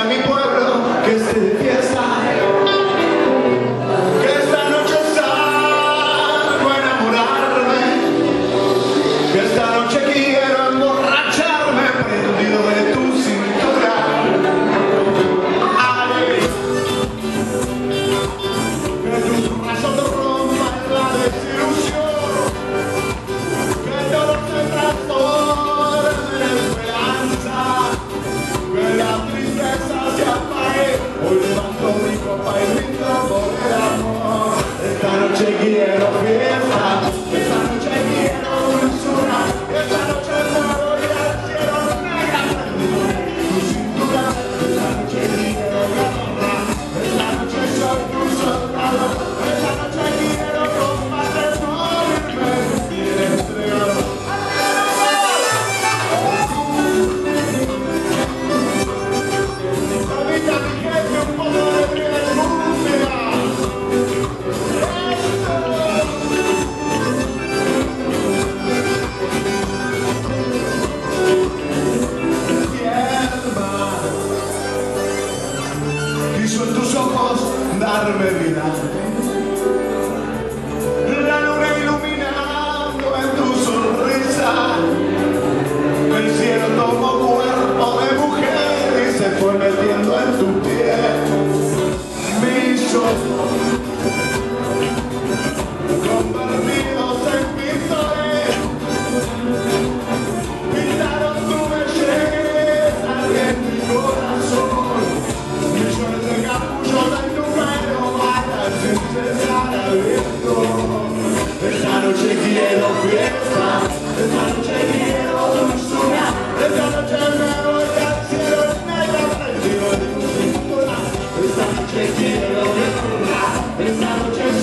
Mami por piso en tus ojos, darme vida.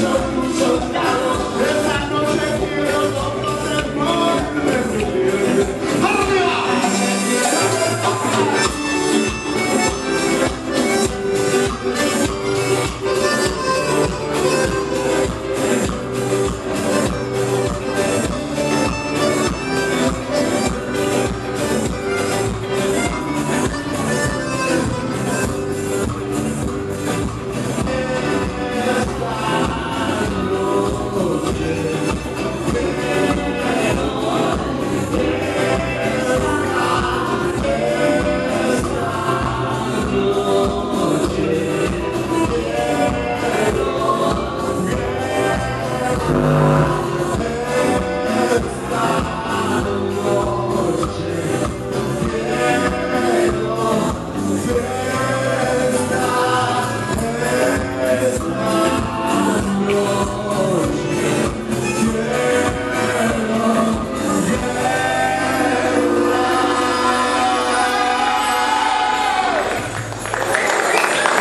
Jump, jump.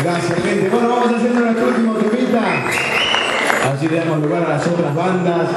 Gracias, gente. Bueno, vamos a hacer nuestro último temita. Así le damos lugar a las otras bandas.